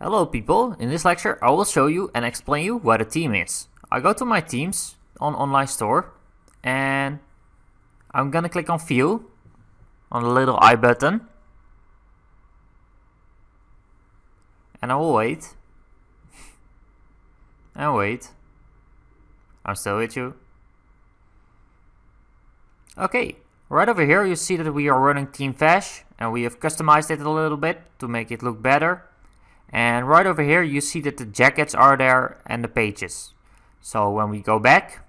Hello people, in this lecture I will show you and explain you what a team is. I go to my teams on online store and I'm gonna click on view on the little i button and I will wait and wait. I'm still with you. Okay, right over here you see that we are running Theme Fash and we have customized it a little bit to make it look better. And right over here you see that the jackets are there and the pages. So when we go back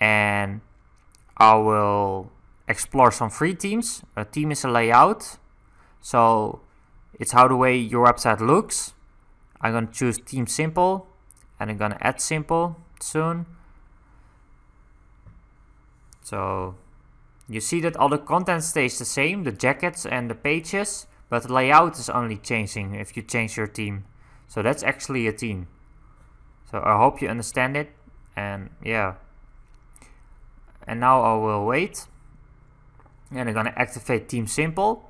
and I will explore some free themes. A theme is a layout. So it's how the way your website looks. I'm going to choose theme simple and I'm going to add simple soon. So you see that all the content stays the same, the jackets and the pages, but layout is only changing if you change your team. So that's actually a team. So I hope you understand it. And yeah. And now I will wait. And I'm gonna activate Team simple.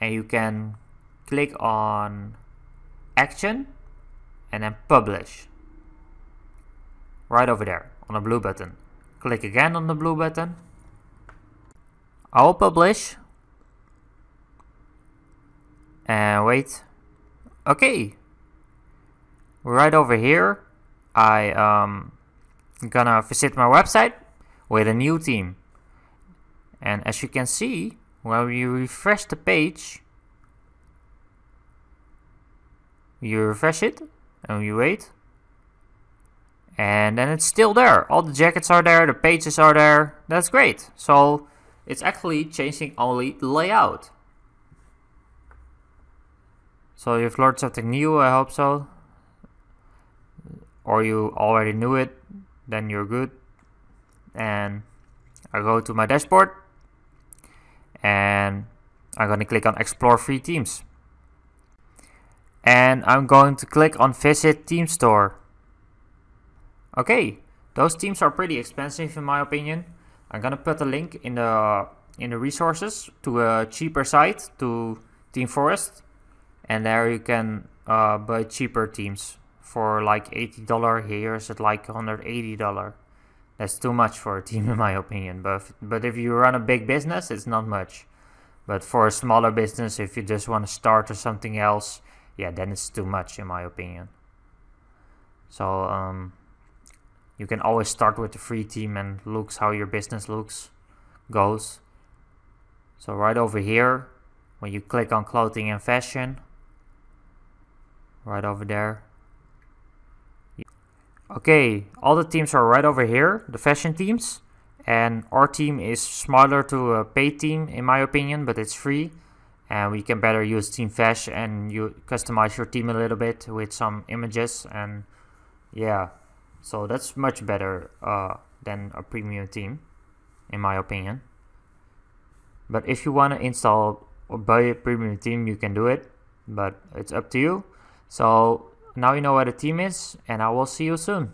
And you can click on action. And then publish. Right over there on the blue button. Click again on the blue button. I will publish and wait. Okay. Right over here I um gonna visit my website with a new theme and as you can see when we refresh the page you refresh it and you wait. And then it's still there. All the jackets are there the pages are there. That's great. So it's actually changing only the layout so you've learned something new I hope so or you already knew it then you're good and I go to my dashboard and I'm going to click on explore free teams. and I'm going to click on visit theme store. Okay, those teams are pretty expensive in my opinion. I'm gonna put a link in the in the resources to a cheaper site to ThemeForest and there you can uh, buy cheaper teams for like $80 here is it like $180 that's too much for a team in my opinion but if, but if you run a big business it's not much but for a smaller business if you just want to start or something else yeah, then it's too much in my opinion. So um, you can always start with the free team and looks how your business looks goes. So right over here, when you click on clothing and fashion, right over there. Okay, all the teams are right over here, the fashion teams. And our team is smaller to a paid team in my opinion, but it's free. And we can better use Theme Fash and you customize your team a little bit with some images and yeah. So that's much better uh, than a premium team in my opinion. But if you want to install or buy a premium team, you can do it. But it's up to you so now you know where the team is and I will see you soon